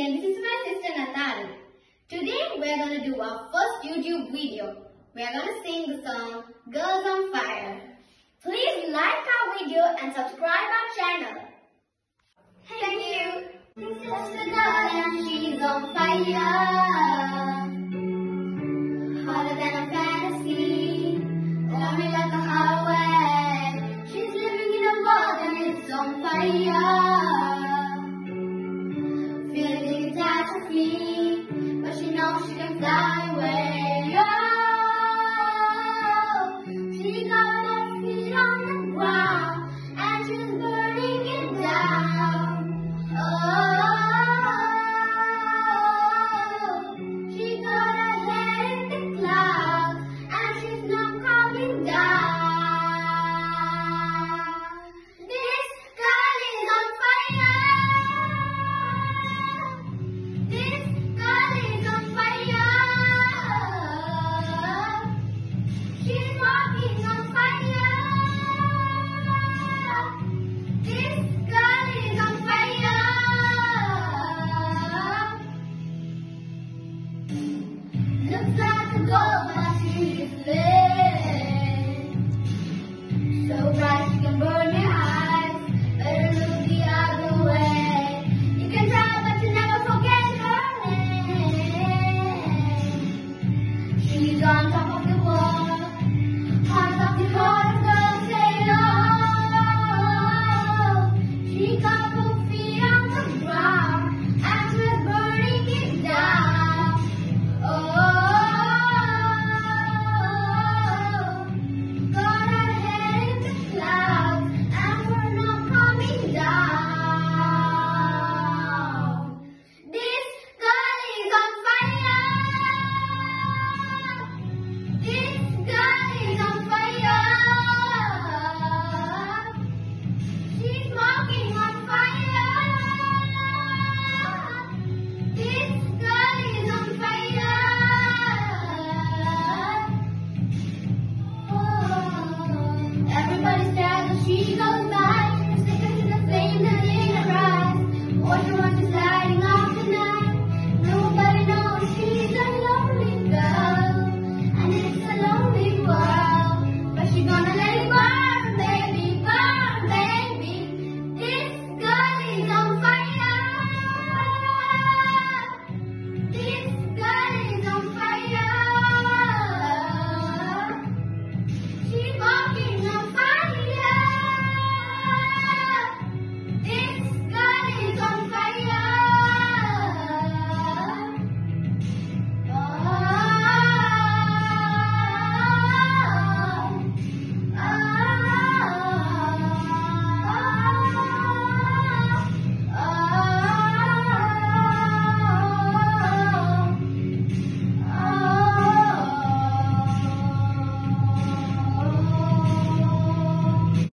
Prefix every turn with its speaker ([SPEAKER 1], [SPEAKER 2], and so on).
[SPEAKER 1] and this is my sister Nathari. Today we're gonna do our first YouTube video. We're gonna sing the song Girls on Fire. Please like our video and subscribe our channel. Thank you. Girl and she's on fire. but she knows she can die.